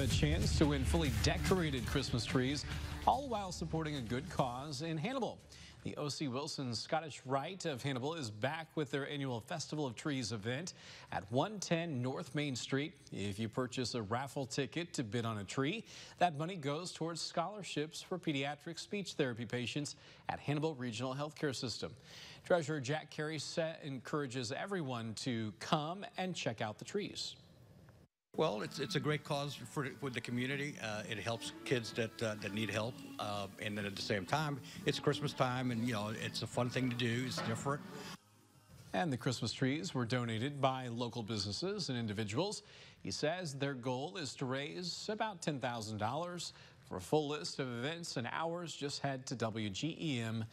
a chance to win fully decorated Christmas trees, all while supporting a good cause in Hannibal. The O.C. Wilson Scottish Rite of Hannibal is back with their annual Feztival of Trees event at 110 North Main Street. If you purchase a raffle ticket to bid on a tree, that money goes towards scholarships for pediatric speech therapy patients at Hannibal Regional Healthcare System. Treasurer Jack Carey encourages everyone to come and check out the trees. Well, it's, it's a great cause for, for the community. Uh, it helps kids that uh, that need help, uh, and then at the same time, it's Christmas time, and you know it's a fun thing to do. It's different. And the Christmas trees were donated by local businesses and individuals. He says their goal is to raise about $10,000. For a full list of events and hours, just head to WGEM.com.